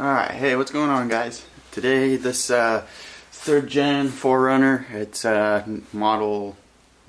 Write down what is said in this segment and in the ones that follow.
Alright, hey, what's going on guys? Today, this uh, third gen 4Runner, it's uh, model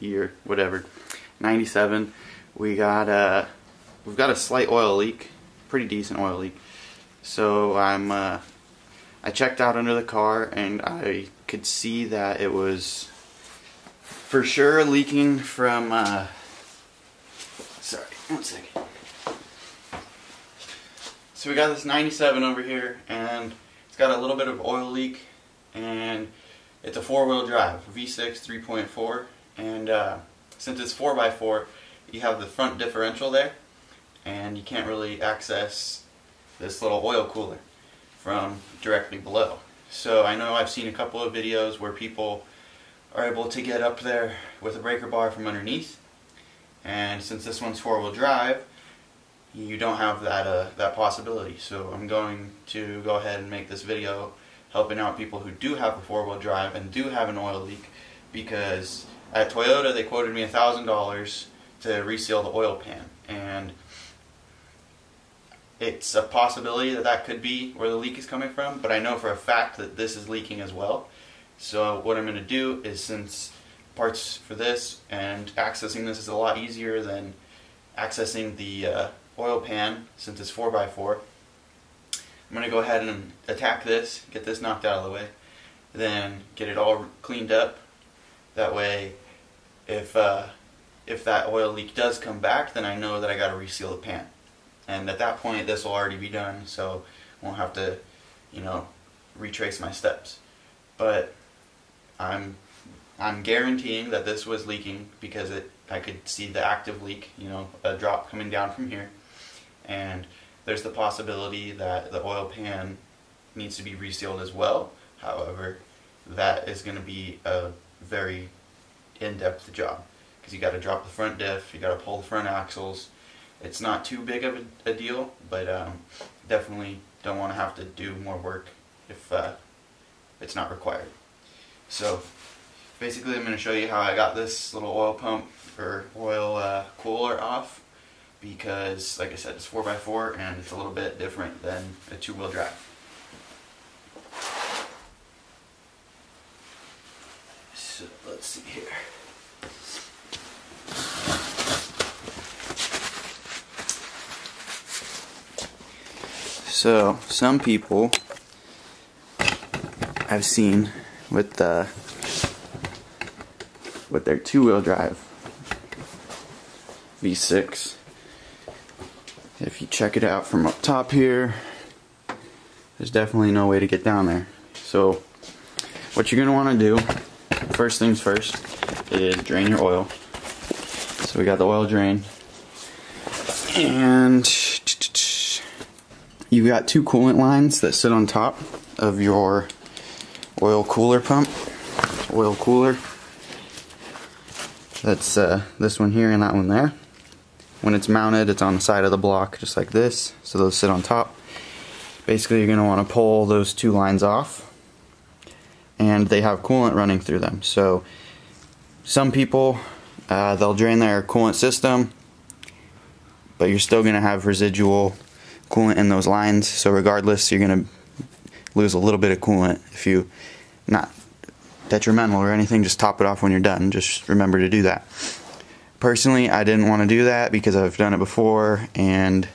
year, whatever, 97. We got uh, we've got a slight oil leak, pretty decent oil leak. So I'm, uh, I checked out under the car and I could see that it was for sure leaking from, uh, sorry, one second. So we got this 97 over here and it's got a little bit of oil leak and it's a four-wheel drive, V6 3.4 and uh, since it's 4x4 you have the front differential there and you can't really access this little oil cooler from directly below. So I know I've seen a couple of videos where people are able to get up there with a breaker bar from underneath and since this one's four-wheel drive you don't have that uh, that possibility. So I'm going to go ahead and make this video helping out people who do have a four-wheel drive and do have an oil leak because at Toyota they quoted me a thousand dollars to reseal the oil pan and it's a possibility that that could be where the leak is coming from but I know for a fact that this is leaking as well so what I'm going to do is since parts for this and accessing this is a lot easier than accessing the uh, oil pan since it's 4x4. I'm going to go ahead and attack this, get this knocked out of the way, then get it all cleaned up. That way, if uh, if that oil leak does come back, then I know that I got to reseal the pan. And at that point, this will already be done, so I won't have to, you know, retrace my steps. But I'm I'm guaranteeing that this was leaking because it I could see the active leak, you know, a drop coming down from here and there's the possibility that the oil pan needs to be resealed as well. However, that is going to be a very in-depth job because you got to drop the front diff, you got to pull the front axles. It's not too big of a, a deal, but um, definitely don't want to have to do more work if uh, it's not required. So basically I'm going to show you how I got this little oil pump or oil uh, cooler off because, like I said, it's 4x4 and it's a little bit different than a two-wheel drive. So let's see here. So some people I've seen with the with their two-wheel drive V6 if you check it out from up top here, there's definitely no way to get down there. So what you're going to want to do, first things first, is drain your oil. So we got the oil drain. And you got two coolant lines that sit on top of your oil cooler pump, oil cooler. That's uh, this one here and that one there. When it's mounted, it's on the side of the block just like this, so those sit on top. Basically, you're going to want to pull those two lines off, and they have coolant running through them. So, some people, uh, they'll drain their coolant system, but you're still going to have residual coolant in those lines, so regardless, you're going to lose a little bit of coolant if you, not detrimental or anything, just top it off when you're done. Just remember to do that. Personally, I didn't want to do that because I've done it before and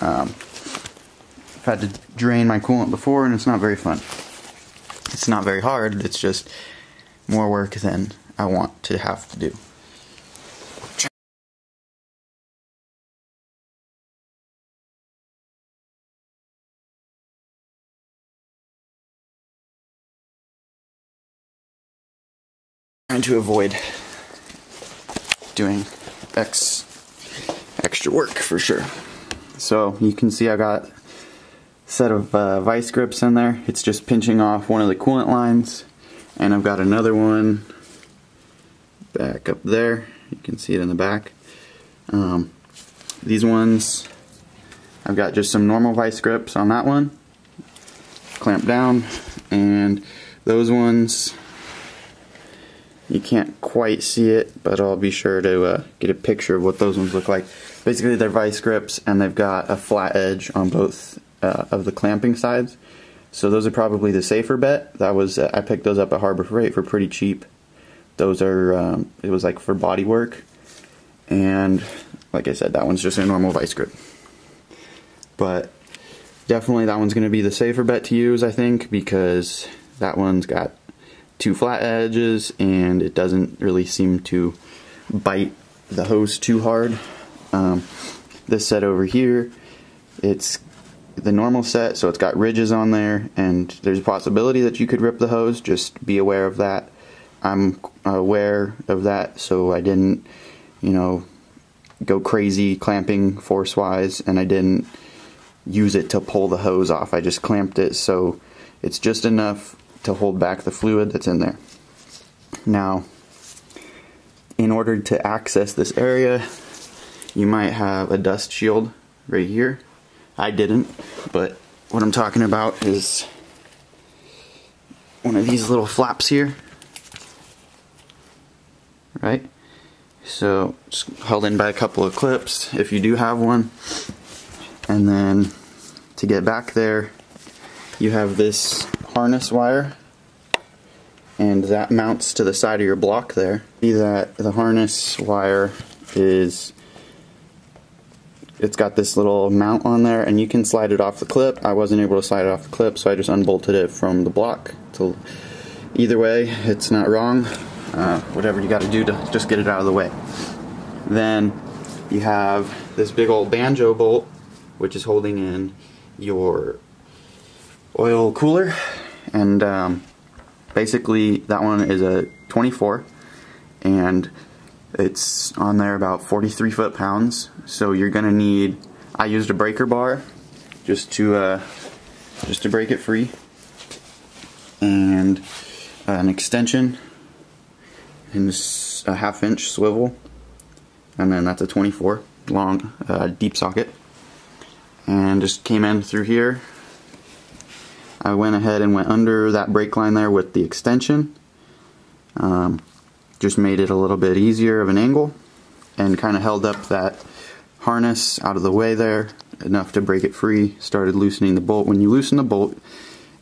um, I've had to drain my coolant before and it's not very fun. It's not very hard, it's just more work than I want to have to do. Trying to avoid doing X extra work for sure. So you can see I got a set of uh, vice grips in there. It's just pinching off one of the coolant lines and I've got another one back up there. You can see it in the back. Um, these ones, I've got just some normal vice grips on that one, clamp down, and those ones you can't quite see it, but I'll be sure to uh, get a picture of what those ones look like. Basically, they're vice grips, and they've got a flat edge on both uh, of the clamping sides. So those are probably the safer bet. That was I picked those up at Harbor Freight for pretty cheap. Those are um, it was like for body work, and like I said, that one's just a normal vice grip. But definitely that one's going to be the safer bet to use, I think, because that one's got two flat edges and it doesn't really seem to bite the hose too hard. Um, this set over here, it's the normal set, so it's got ridges on there, and there's a possibility that you could rip the hose. Just be aware of that. I'm aware of that, so I didn't, you know, go crazy clamping force wise, and I didn't use it to pull the hose off. I just clamped it so it's just enough to hold back the fluid that's in there. Now, in order to access this area, you might have a dust shield right here. I didn't, but what I'm talking about is one of these little flaps here. Right? So, it's held in by a couple of clips if you do have one. And then to get back there, you have this harness wire and that mounts to the side of your block there. See that the harness wire is it's got this little mount on there and you can slide it off the clip. I wasn't able to slide it off the clip so I just unbolted it from the block. So either way it's not wrong. Uh, whatever you got to do to just get it out of the way. Then you have this big old banjo bolt which is holding in your oil cooler and um, basically that one is a 24 and it's on there about 43 foot pounds so you're gonna need I used a breaker bar just to uh, just to break it free and uh, an extension and a half inch swivel and then that's a 24 long uh, deep socket and just came in through here. I went ahead and went under that brake line there with the extension. Um, just made it a little bit easier of an angle and kind of held up that harness out of the way there enough to break it free. Started loosening the bolt. When you loosen the bolt,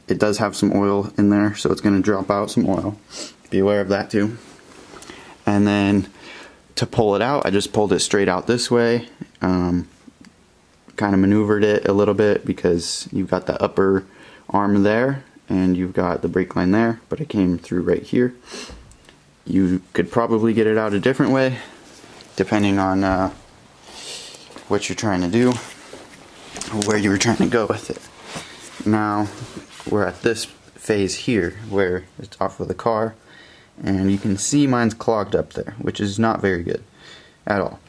it does have some oil in there, so it's going to drop out some oil. Be aware of that too. And then to pull it out, I just pulled it straight out this way. Um, kind of maneuvered it a little bit because you've got the upper arm there and you've got the brake line there, but it came through right here. You could probably get it out a different way, depending on uh, what you're trying to do, where you were trying to go with it. Now, we're at this phase here, where it's off of the car, and you can see mine's clogged up there, which is not very good at all.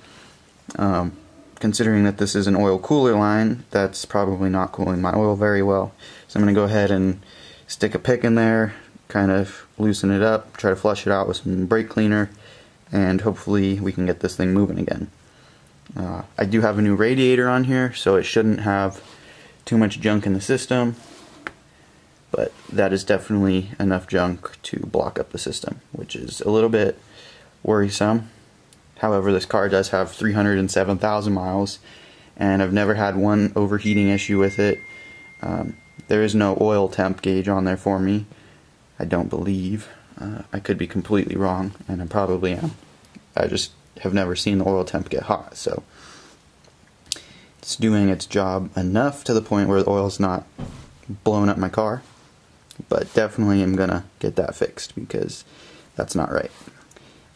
Um, considering that this is an oil cooler line, that's probably not cooling my oil very well. So I'm going to go ahead and stick a pick in there, kind of loosen it up, try to flush it out with some brake cleaner, and hopefully we can get this thing moving again. Uh, I do have a new radiator on here, so it shouldn't have too much junk in the system, but that is definitely enough junk to block up the system, which is a little bit worrisome. However, this car does have 307,000 miles, and I've never had one overheating issue with it. Um, there is no oil temp gauge on there for me. I don't believe. Uh, I could be completely wrong, and I probably am. I just have never seen the oil temp get hot, so it's doing its job enough to the point where the oil's not blowing up my car. But definitely I'm gonna get that fixed because that's not right.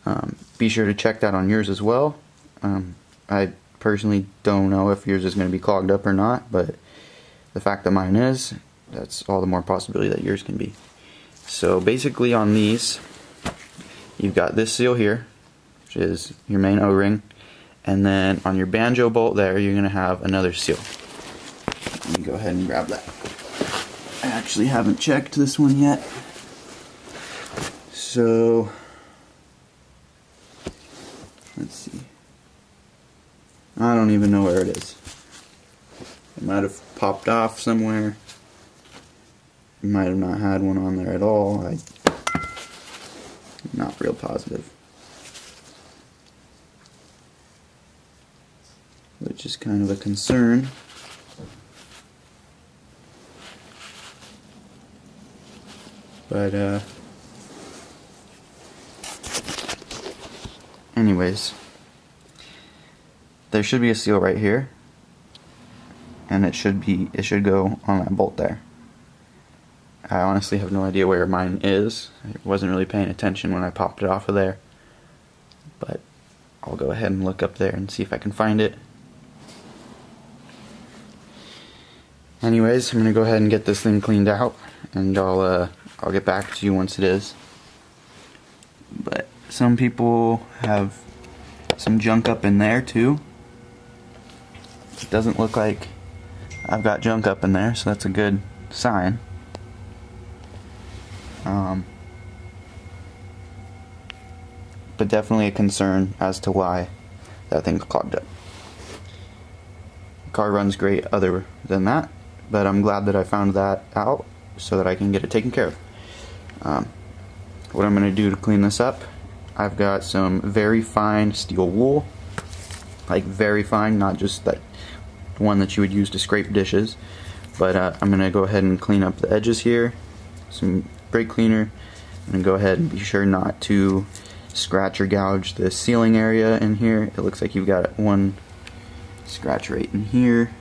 Um, be sure to check that on yours as well. Um, I personally don't know if yours is going to be clogged up or not, but the fact that mine is, that's all the more possibility that yours can be. So basically on these, you've got this seal here, which is your main O-ring, and then on your banjo bolt there, you're going to have another seal. Let me go ahead and grab that. I actually haven't checked this one yet. So Let's see. I don't even know where it is. It might have popped off somewhere might have not had one on there at all. I, am not real positive. Which is kind of a concern. But, uh, anyways, there should be a seal right here, and it should be, it should go on that bolt there. I honestly have no idea where mine is. I wasn't really paying attention when I popped it off of there. But I'll go ahead and look up there and see if I can find it. Anyways, I'm gonna go ahead and get this thing cleaned out, and I'll uh, I'll get back to you once it is. But some people have some junk up in there too. It doesn't look like I've got junk up in there, so that's a good sign. Um, but definitely a concern as to why that thing's clogged up. Car runs great other than that, but I'm glad that I found that out so that I can get it taken care of. Um, what I'm going to do to clean this up, I've got some very fine steel wool, like very fine, not just that one that you would use to scrape dishes, but uh, I'm going to go ahead and clean up the edges here, some brake cleaner and go ahead and be sure not to scratch or gouge the sealing area in here. It looks like you've got one scratch right in here.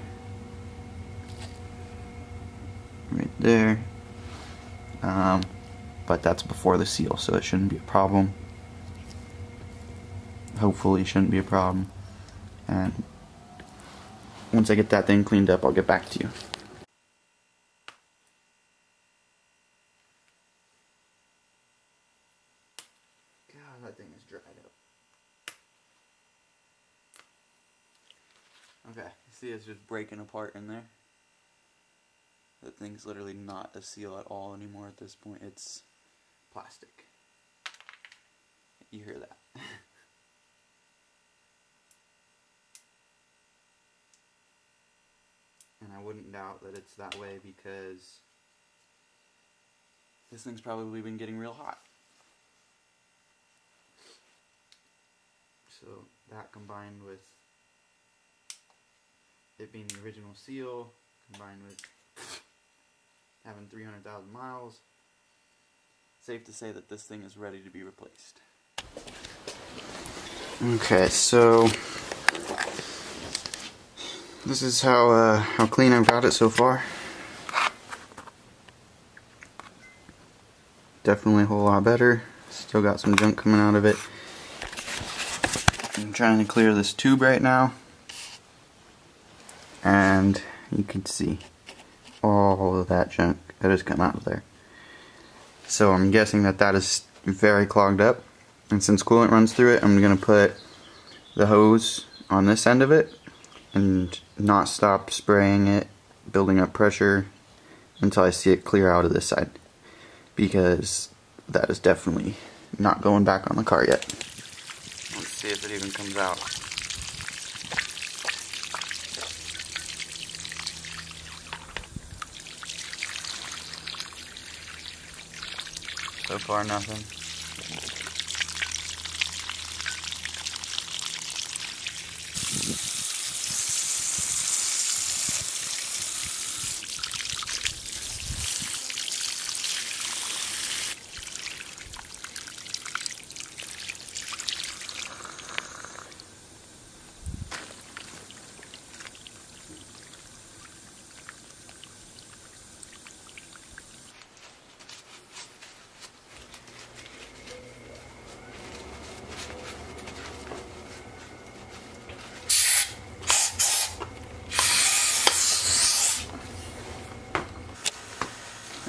Right there. Um, but that's before the seal, so it shouldn't be a problem. Hopefully shouldn't be a problem. And once I get that thing cleaned up, I'll get back to you. that thing is dried up. It's just breaking apart in there. That thing's literally not a seal at all anymore at this point. It's plastic. You hear that. and I wouldn't doubt that it's that way because this thing's probably been getting real hot. So that combined with it being the original seal, combined with having 300,000 miles, safe to say that this thing is ready to be replaced. Okay, so this is how uh, how clean I've got it so far. Definitely a whole lot better. Still got some junk coming out of it. I'm trying to clear this tube right now and you can see all of that junk that has come out of there. So I'm guessing that that is very clogged up and since coolant runs through it I'm going to put the hose on this end of it and not stop spraying it, building up pressure until I see it clear out of this side because that is definitely not going back on the car yet Let's see if it even comes out. So far, nothing.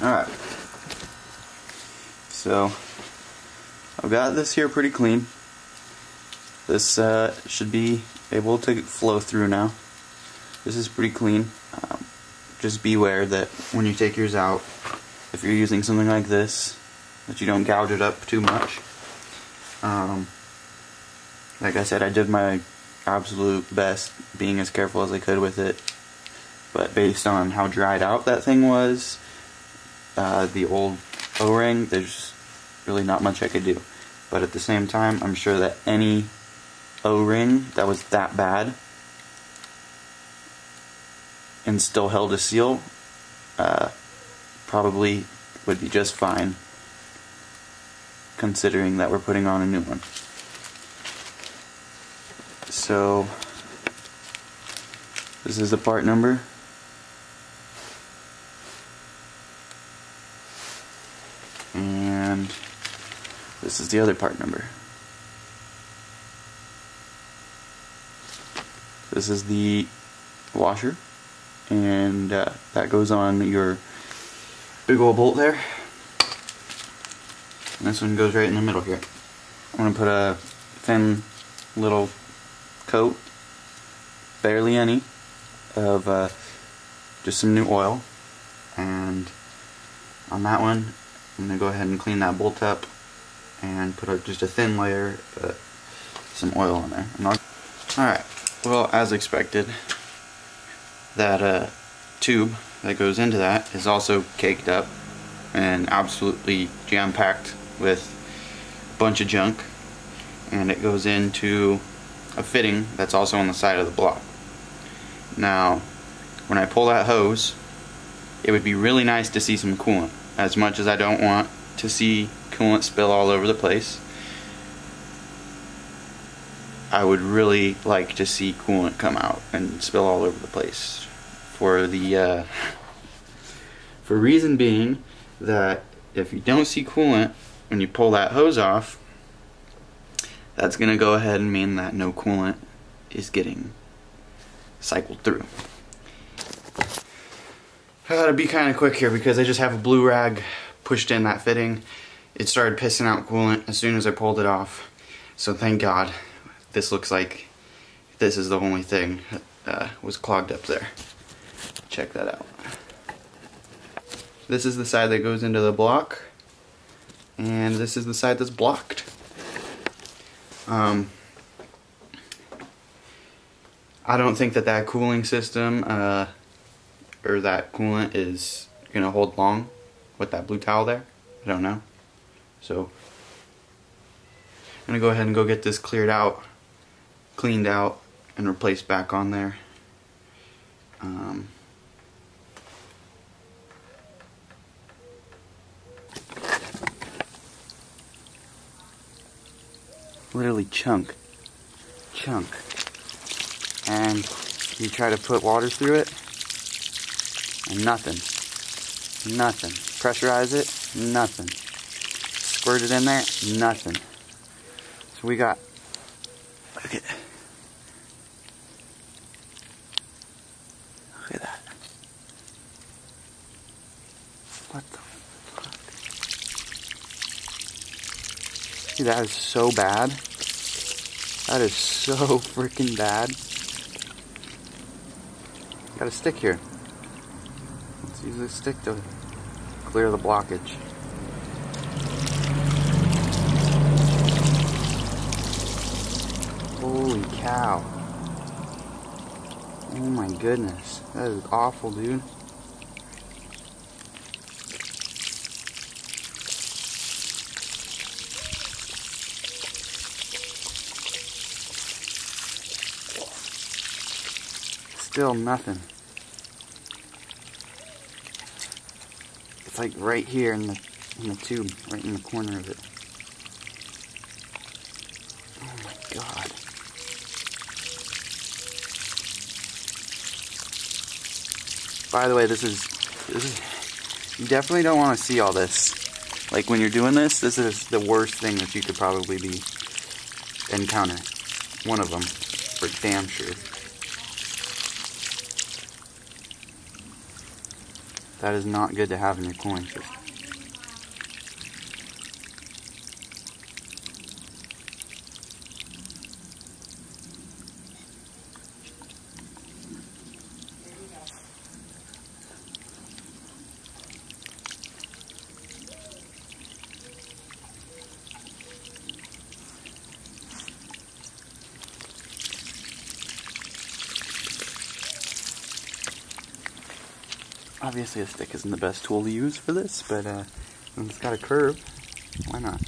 Alright. So, I've got this here pretty clean. This uh, should be able to flow through now. This is pretty clean. Um, just beware that when you take yours out, if you're using something like this, that you don't gouge it up too much. Um, like I said, I did my absolute best being as careful as I could with it. But based on how dried out that thing was, uh, the old O-ring, there's really not much I could do. But at the same time, I'm sure that any O-ring that was that bad and still held a seal uh, probably would be just fine considering that we're putting on a new one. So, this is the part number. And this is the other part number. This is the washer and uh, that goes on your big old bolt there. And this one goes right in the middle here. I'm going to put a thin little coat, barely any, of uh, just some new oil. And on that one, I'm going to go ahead and clean that bolt up and put just a thin layer of some oil on there. Alright, well as expected, that uh, tube that goes into that is also caked up and absolutely jam-packed with a bunch of junk and it goes into a fitting that's also on the side of the block. Now when I pull that hose it would be really nice to see some coolant as much as I don't want to see coolant spill all over the place. I would really like to see coolant come out and spill all over the place for the uh, for reason being that if you don't see coolant when you pull that hose off that's gonna go ahead and mean that no coolant is getting cycled through. I gotta be kind of quick here because I just have a blue rag pushed in that fitting it started pissing out coolant as soon as I pulled it off so thank god this looks like this is the only thing that uh, was clogged up there check that out. This is the side that goes into the block, and this is the side that's blocked. Um, I don't think that that cooling system, uh, or that coolant is going to hold long with that blue towel there. I don't know. So, I'm going to go ahead and go get this cleared out, cleaned out, and replaced back on there. Um, literally chunk, chunk. And you try to put water through it, and nothing, nothing. Pressurize it, nothing. Squirt it in there, nothing. So we got, look at, look at that. What the fuck? See, that is so bad. That is so freaking bad. Got a stick here. Let's use this stick to clear the blockage. Cow. Oh my goodness. That is awful, dude. still nothing. It's like right here in the in the tube, right in the corner of it. Oh my god. By the way, this is this is you definitely don't want to see all this. Like when you're doing this, this is the worst thing that you could probably be encounter. One of them, for damn sure. That is not good to have in your cooling system. Obviously a stick isn't the best tool to use for this, but uh, it's got a curve, why not?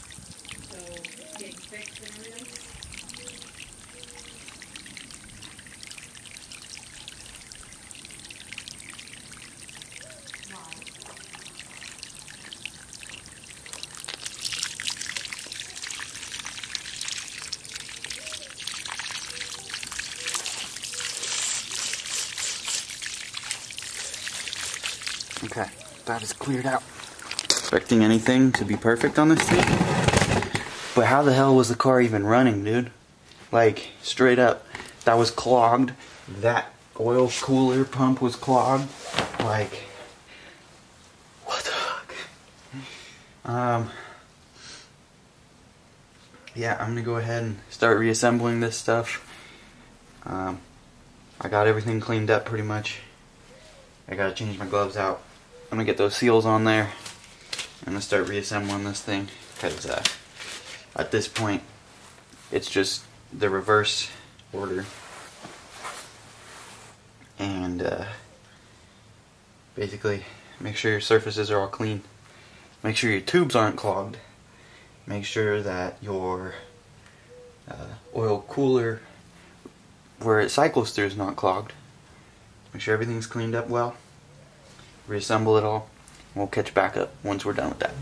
Okay, that is cleared out. Expecting anything to be perfect on this thing. But how the hell was the car even running, dude? Like, straight up, that was clogged. That oil cooler pump was clogged. Like, what the fuck? Um, yeah, I'm gonna go ahead and start reassembling this stuff. Um, I got everything cleaned up pretty much. I gotta change my gloves out. I'm gonna get those seals on there. I'm gonna start reassembling this thing because uh, at this point it's just the reverse order. And uh, basically make sure your surfaces are all clean. Make sure your tubes aren't clogged. Make sure that your uh, oil cooler where it cycles through is not clogged. Make sure everything's cleaned up well reassemble it all. We'll catch back up once we're done with that